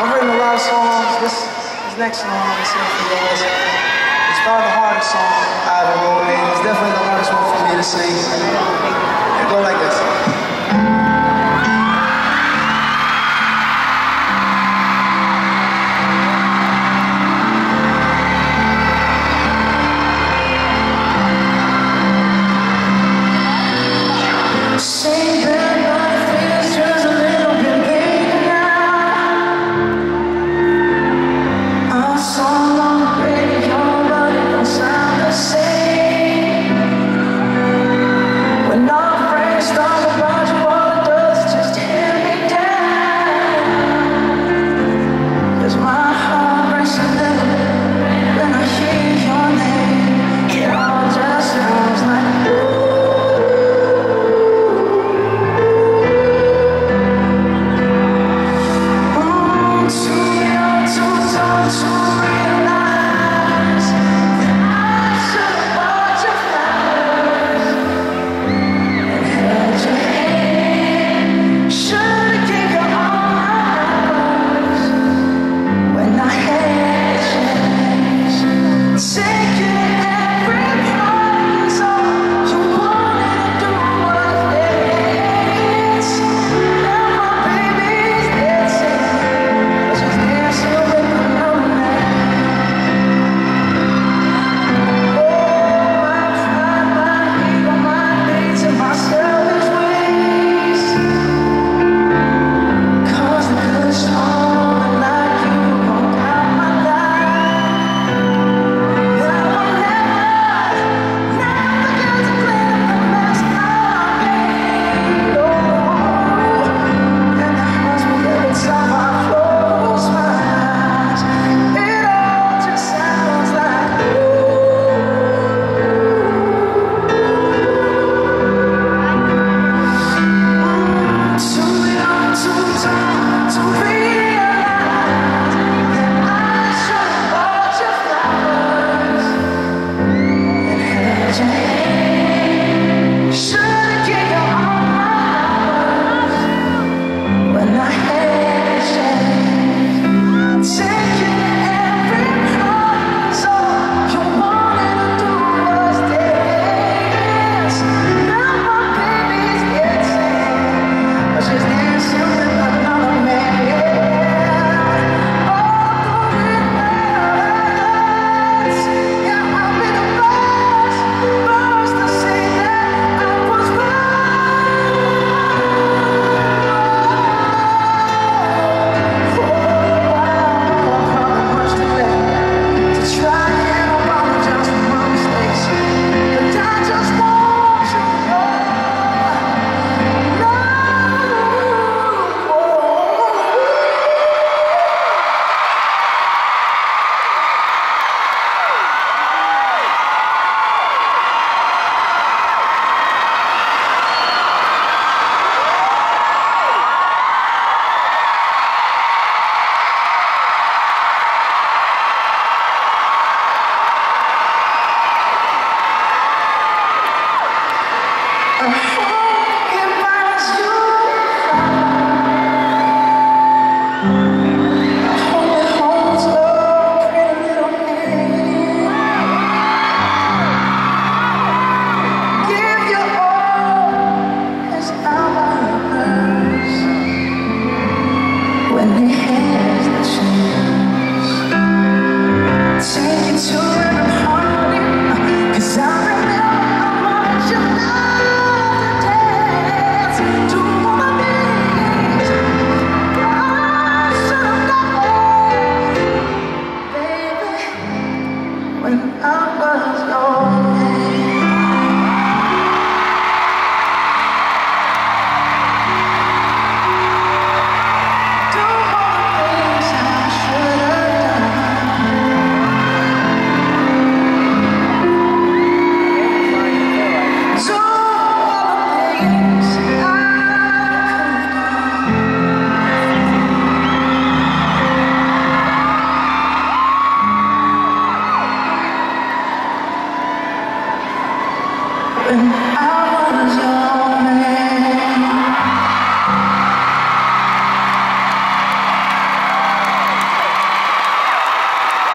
I've written a lot of songs. This, this next song I'm going to sing for y'all it's probably the hardest song I ever wrote, and it's definitely the hardest one for me to sing. It go like. Bonjour.